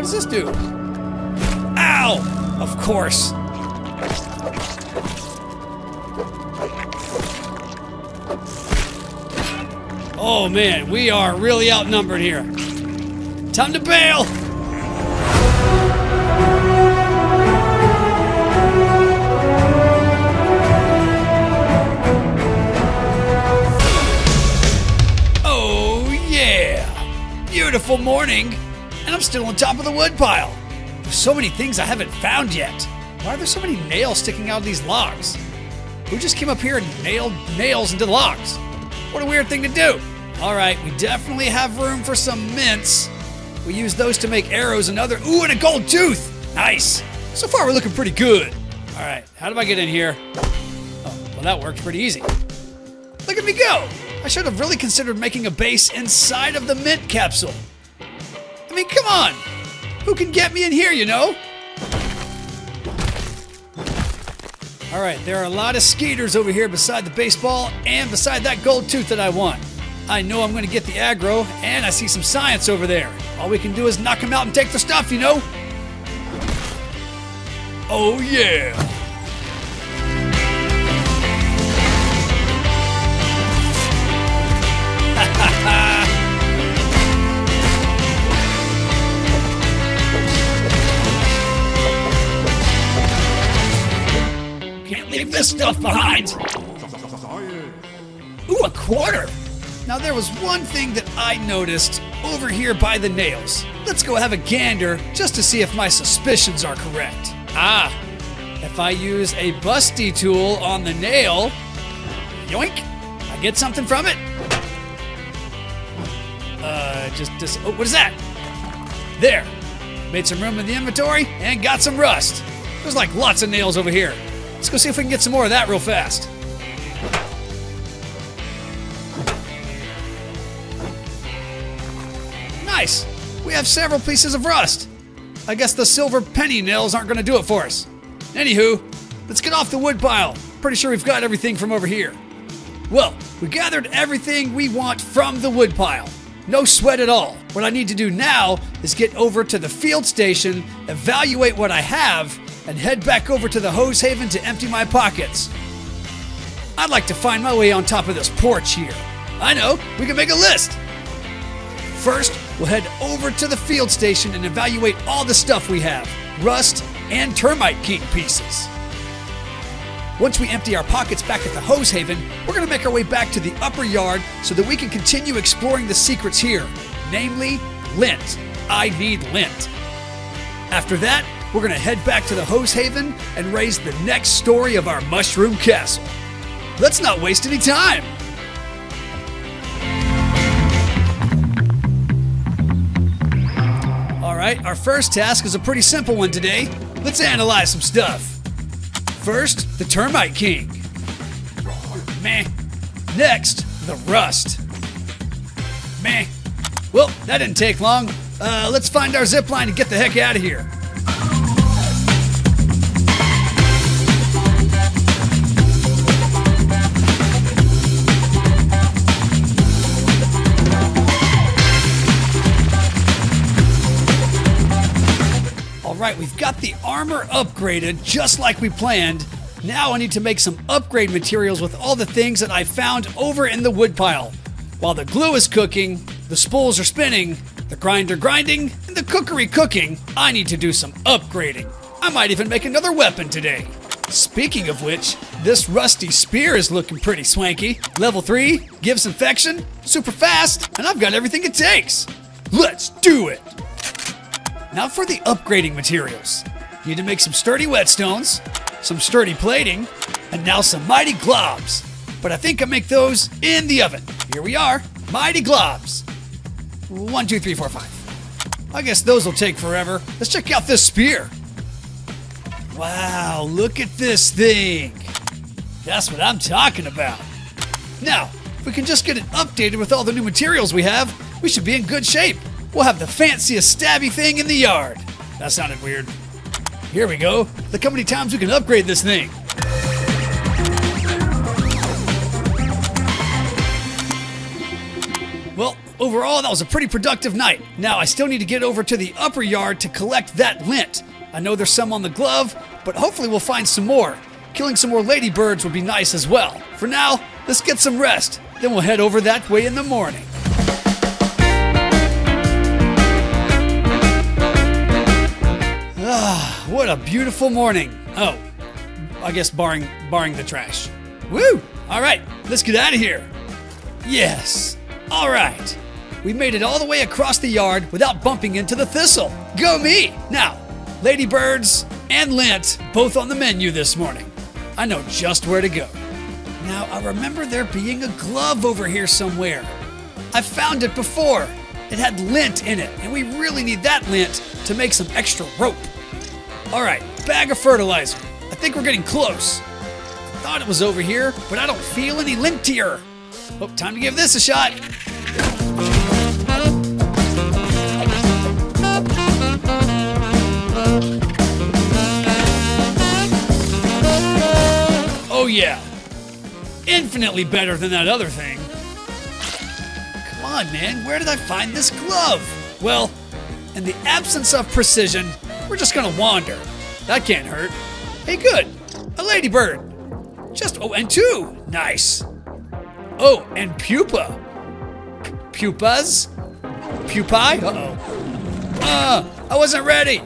what does this do? Ow! Of course. Oh man, we are really outnumbered here. Time to bail! Oh yeah! Beautiful morning, I'm still on top of the woodpile. There's so many things I haven't found yet. Why are there so many nails sticking out of these logs? Who just came up here and nailed nails into the logs? What a weird thing to do. All right, we definitely have room for some mints. We use those to make arrows and other. Ooh, and a gold tooth! Nice! So far, we're looking pretty good. All right, how do I get in here? Oh, well, that worked pretty easy. Look at me go! I should have really considered making a base inside of the mint capsule. Mean, come on! Who can get me in here, you know? All right, there are a lot of skaters over here beside the baseball and beside that gold tooth that I want. I know I'm going to get the aggro, and I see some science over there. All we can do is knock them out and take their stuff, you know? Oh, yeah! Stuff behind! Ooh, a quarter! Now, there was one thing that I noticed over here by the nails. Let's go have a gander just to see if my suspicions are correct. Ah, if I use a busty tool on the nail, yoink, I get something from it. Uh, just, just, oh, what is that? There. Made some room in the inventory and got some rust. There's like lots of nails over here. Let's go see if we can get some more of that real fast. Nice. We have several pieces of rust. I guess the silver penny nails aren't going to do it for us. Anywho, let's get off the wood pile. Pretty sure we've got everything from over here. Well, we gathered everything we want from the wood pile. No sweat at all. What I need to do now is get over to the field station, evaluate what I have, and head back over to the hose haven to empty my pockets. I'd like to find my way on top of this porch here. I know, we can make a list. First, we'll head over to the field station and evaluate all the stuff we have rust and termite king pieces. Once we empty our pockets back at the hose haven, we're going to make our way back to the upper yard so that we can continue exploring the secrets here, namely lint. I need lint. After that, we're going to head back to the hose haven and raise the next story of our mushroom castle. Let's not waste any time. All right, our first task is a pretty simple one today. Let's analyze some stuff. First, the termite king. Meh. Next, the rust. Meh. Well, that didn't take long. Uh, let's find our zip line and get the heck out of here. Right, we've got the armor upgraded just like we planned. Now I need to make some upgrade materials with all the things that I found over in the woodpile. While the glue is cooking, the spools are spinning, the grinder grinding, and the cookery cooking, I need to do some upgrading. I might even make another weapon today. Speaking of which, this rusty spear is looking pretty swanky. Level 3, gives infection, super fast, and I've got everything it takes. Let's do it! Now for the upgrading materials. Need to make some sturdy whetstones, some sturdy plating, and now some mighty globs. But I think I make those in the oven. Here we are, mighty globs. One, two, three, four, five. I guess those will take forever. Let's check out this spear. Wow, look at this thing. That's what I'm talking about. Now, if we can just get it updated with all the new materials we have, we should be in good shape. We'll have the fanciest stabby thing in the yard. That sounded weird. Here we go. Look how many times we can upgrade this thing. Well, Overall, that was a pretty productive night. Now, I still need to get over to the upper yard to collect that lint. I know there's some on the glove, but hopefully we'll find some more. Killing some more ladybirds would be nice as well. For now, let's get some rest. Then we'll head over that way in the morning. Ah, what a beautiful morning. Oh, I guess barring barring the trash. Woo! All right, let's get out of here. Yes. All right. We made it all the way across the yard without bumping into the thistle. Go me! Now, ladybirds and lint both on the menu this morning. I know just where to go. Now, I remember there being a glove over here somewhere. I found it before. It had lint in it, and we really need that lint to make some extra rope. All right, bag of fertilizer. I think we're getting close. I thought it was over here, but I don't feel any lint here. Oh, time to give this a shot. Oh, yeah. Infinitely better than that other thing. Come on, man. Where did I find this glove? Well, in the absence of precision, we're just gonna wander. That can't hurt. Hey, good. A ladybird. Just, oh, and two. Nice. Oh, and pupa. P- pupas? Pupae? Uh oh. Uh, I wasn't ready.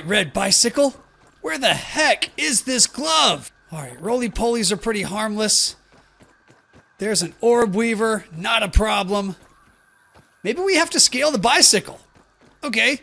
Right, Red Bicycle. Where the heck is this glove? All right, roly polies are pretty harmless. There's an orb weaver, not a problem. Maybe we have to scale the bicycle. Okay.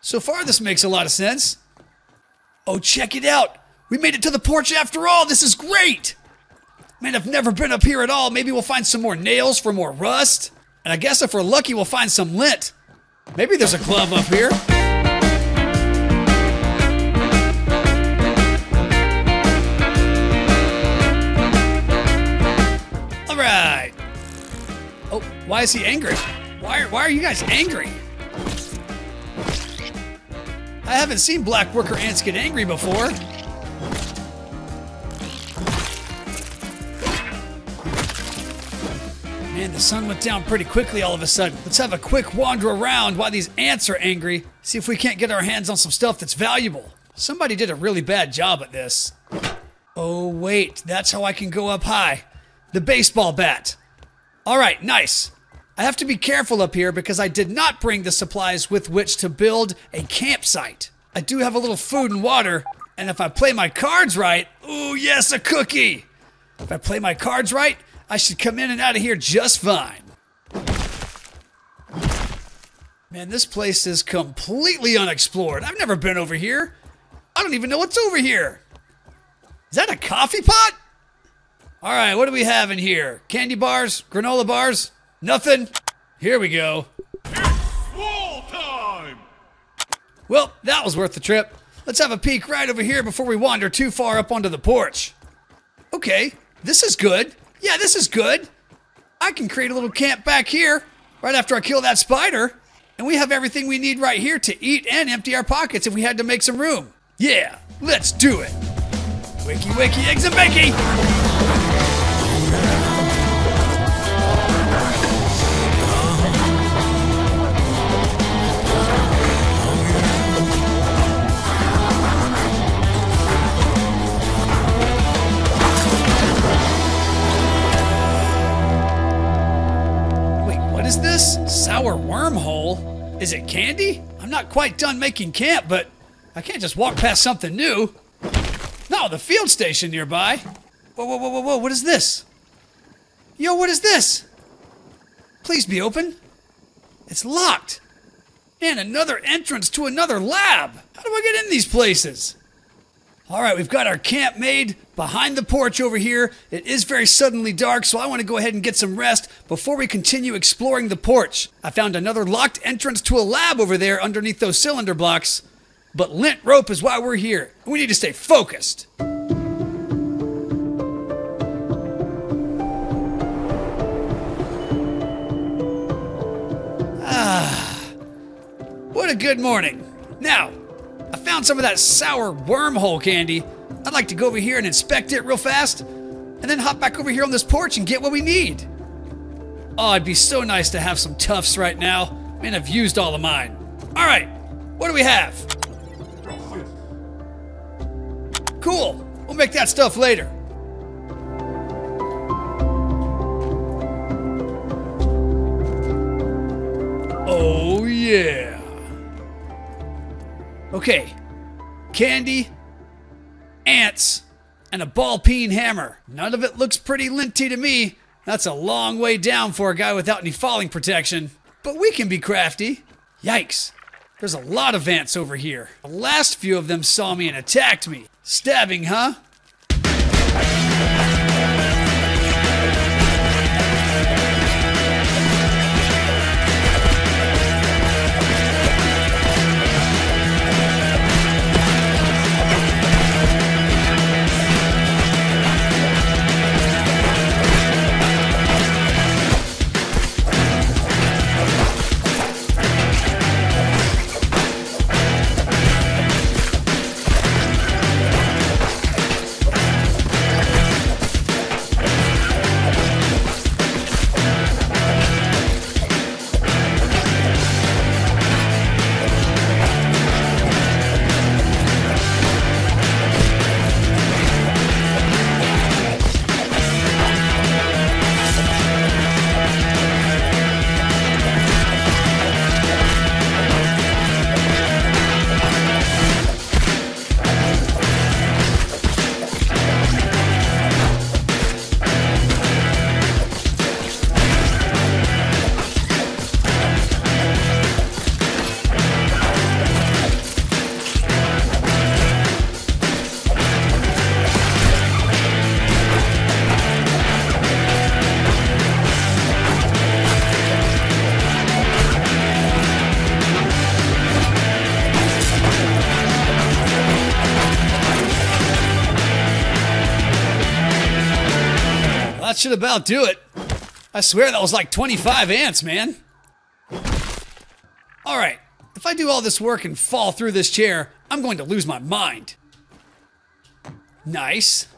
So far, this makes a lot of sense. Oh, check it out. We made it to the porch after all. This is great. Man, I've never been up here at all. Maybe we'll find some more nails for more rust. And I guess if we're lucky, we'll find some lint. Maybe there's a glove up here. Right. Oh, why is he angry? Why are, why are you guys angry? I haven't seen black worker ants get angry before. Man, the sun went down pretty quickly all of a sudden. Let's have a quick wander around while these ants are angry. See if we can't get our hands on some stuff that's valuable. Somebody did a really bad job at this. Oh, wait, that's how I can go up high. The baseball bat. All right, nice. I have to be careful up here because I did not bring the supplies with which to build a campsite. I do have a little food and water, and if I play my cards right, ooh, yes, a cookie. If I play my cards right, I should come in and out of here just fine. Man, this place is completely unexplored. I've never been over here. I don't even know what's over here. Is that a coffee pot? All right, what do we have in here? Candy bars? Granola bars? Nothing? Here we go. It's Wall time! Well, that was worth the trip. Let's have a peek right over here before we wander too far up onto the porch. Okay, this is good. Yeah, this is good. I can create a little camp back here right after I kill that spider. And we have everything we need right here to eat and empty our pockets if we had to make some room. Yeah, let's do it. Wakey, wakey, eggs and bakey. Wormhole? Is it candy? I'm not quite done making camp, but I can't just walk past something new. No, the field station nearby. Whoa, whoa, whoa, whoa, whoa, what is this? Yo, what is this? Please be open. It's locked. And another entrance to another lab. How do I get in these places? All right, we've got our camp made behind the porch over here. It is very suddenly dark, so I want to go ahead and get some rest before we continue exploring the porch. I found another locked entrance to a lab over there underneath those cylinder blocks. But lint rope is why we're here. We need to stay focused. Ah, what a good morning. Now, I found some of that sour wormhole candy. I'd like to go over here and inspect it real fast, and then hop back over here on this porch and get what we need. Oh, it'd be so nice to have some tufts right now. Man, I've used all of mine. All right, what do we have? Cool. We'll make that stuff later. Oh, yeah. Okay. Candy, ants, and a ball peen hammer. None of it looks pretty linty to me. That's a long way down for a guy without any falling protection. But we can be crafty. Yikes. There's a lot of ants over here. The last few of them saw me and attacked me. Stabbing, huh? Should about do it. I swear that was like 25 ants, man. All right, if I do all this work and fall through this chair, I'm going to lose my mind. Nice.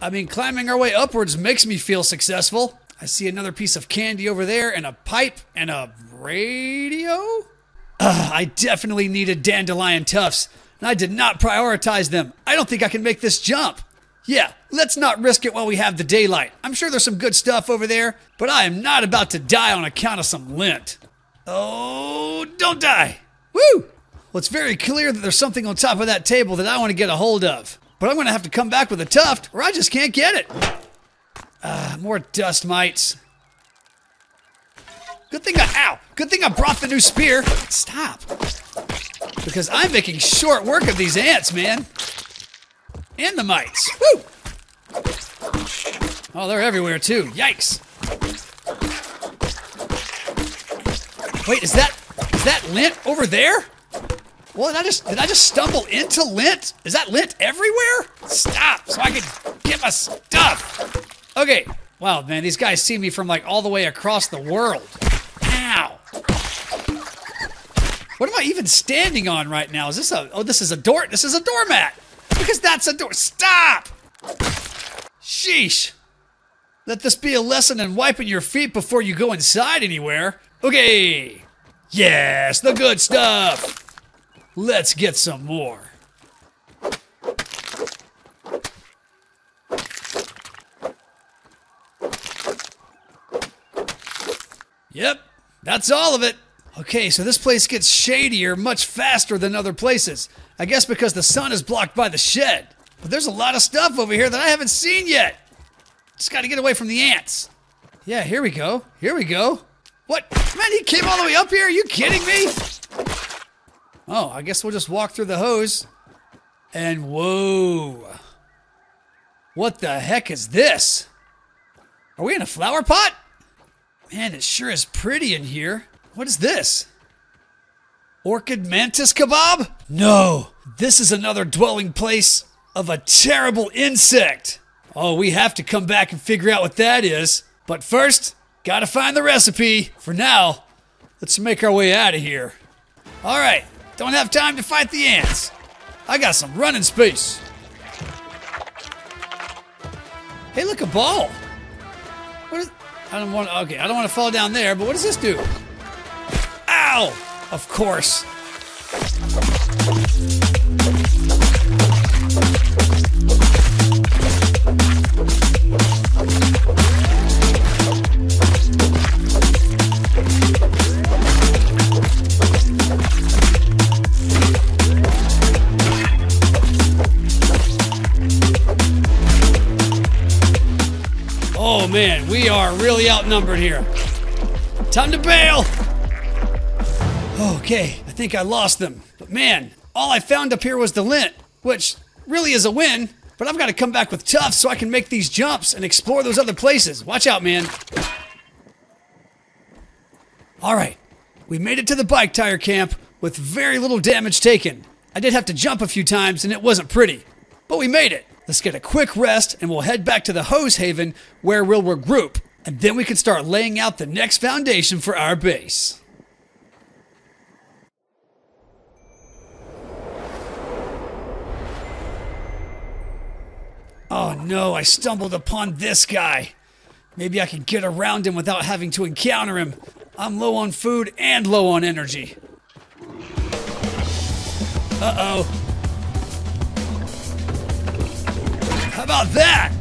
I mean, climbing our way upwards makes me feel successful. I see another piece of candy over there, and a pipe, and a radio? Ugh, I definitely needed dandelion tufts, and I did not prioritize them. I don't think I can make this jump. Yeah, let's not risk it while we have the daylight. I'm sure there's some good stuff over there, but I am not about to die on account of some lint. Oh, don't die. Woo! Well, it's very clear that there's something on top of that table that I want to get a hold of. But I'm going to have to come back with a tuft, or I just can't get it. Ah, more dust mites. Good thing I, ow! Good thing I brought the new spear. Stop. Because I'm making short work of these ants, man. And the mites. Woo! Oh, they're everywhere too. Yikes. Wait, is that is that lint over there? Well, did I just did I just stumble into lint? Is that lint everywhere? Stop, so I can get my stuff. Okay. Wow, man, these guys see me from like all the way across the world. Ow. What am I even standing on right now? Is this a oh this is a door this is a doormat. Because that's a door. Stop! Sheesh. Let this be a lesson in wiping your feet before you go inside anywhere. Okay. Yes, the good stuff. Let's get some more. Yep, that's all of it. Okay, so this place gets shadier much faster than other places. I guess because the sun is blocked by the shed. But there's a lot of stuff over here that I haven't seen yet. Just gotta get away from the ants. Yeah, here we go. Here we go. What? Man, he came all the way up here? Are you kidding me? Oh, I guess we'll just walk through the hose. And whoa. What the heck is this? Are we in a flower pot? Man, it sure is pretty in here. What is this? Orchid mantis kebab? No, this is another dwelling place of a terrible insect. Oh, we have to come back and figure out what that is. But first, gotta find the recipe. For now, let's make our way out of here. All right, don't have time to fight the ants. I got some running space. Hey, look, a ball. What is? I don't want. Okay, I don't want to fall down there. But what does this do? Ow! Of course. Oh man, we are really outnumbered here. Time to bail! Okay, I think I lost them. But man, all I found up here was the lint, which really is a win, but I've got to come back with tough so I can make these jumps and explore those other places. Watch out, man. All right, we made it to the bike tire camp with very little damage taken. I did have to jump a few times and it wasn't pretty, but we made it. Let's get a quick rest and we'll head back to the hose haven where we'll regroup. And then we can start laying out the next foundation for our base. Oh no, I stumbled upon this guy. Maybe I can get around him without having to encounter him. I'm low on food and low on energy. Uh oh. How about that?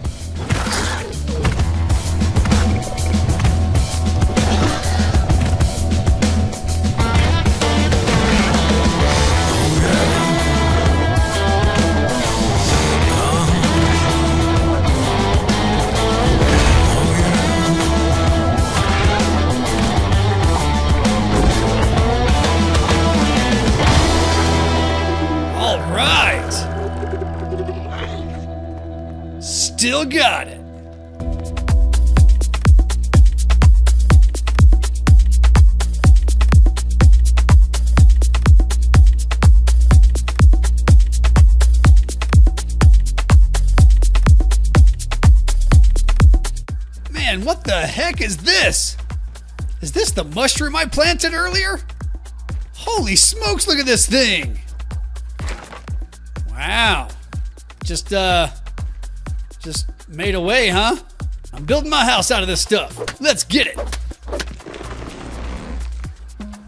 Got it. Man, what the heck is this? Is this the mushroom I planted earlier? Holy smokes, look at this thing! Wow. Just, uh, just made away, huh? I'm building my house out of this stuff. Let's get it.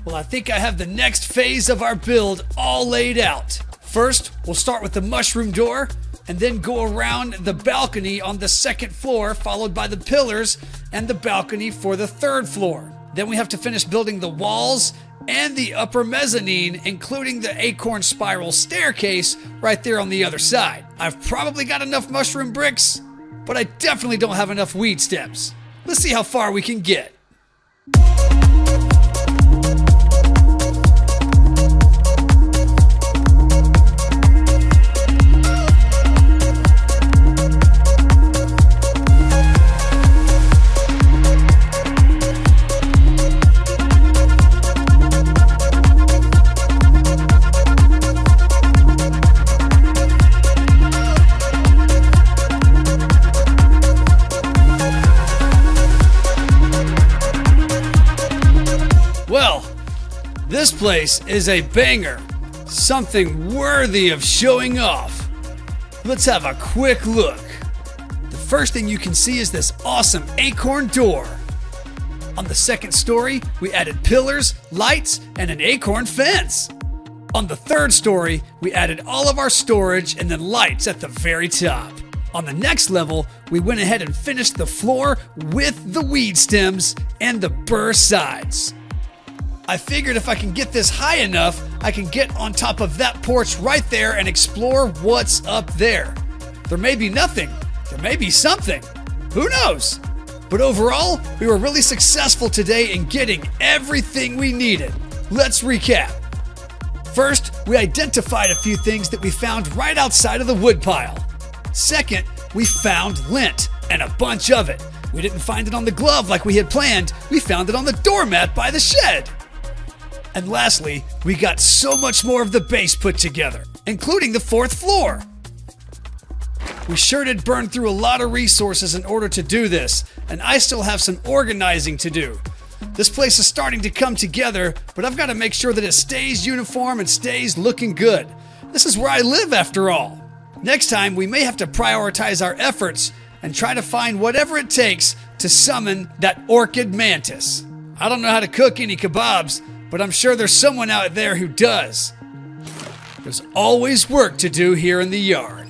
Well, I think I have the next phase of our build all laid out. First, we'll start with the mushroom door and then go around the balcony on the second floor, followed by the pillars and the balcony for the third floor. Then we have to finish building the walls and the upper mezzanine, including the acorn spiral staircase right there on the other side. I've probably got enough mushroom bricks, but I definitely don't have enough weed stems. Let's see how far we can get. Place is a banger. Something worthy of showing off. Let's have a quick look. The first thing you can see is this awesome acorn door. On the second story, we added pillars, lights, and an acorn fence. On the third story, we added all of our storage and then lights at the very top. On the next level, we went ahead and finished the floor with the weed stems and the burr sides. I figured if I can get this high enough, I can get on top of that porch right there and explore what's up there. There may be nothing, there may be something. Who knows? But overall, we were really successful today in getting everything we needed. Let's recap. First, we identified a few things that we found right outside of the woodpile. Second, we found lint, and a bunch of it. We didn't find it on the glove like we had planned, we found it on the doormat by the shed. And lastly, we got so much more of the base put together, including the fourth floor. We sure did burn through a lot of resources in order to do this, and I still have some organizing to do. This place is starting to come together, but I've got to make sure that it stays uniform and stays looking good. This is where I live, after all. Next time, we may have to prioritize our efforts and try to find whatever it takes to summon that orchid mantis. I don't know how to cook any kebabs, but I'm sure there's someone out there who does. There's always work to do here in the yard.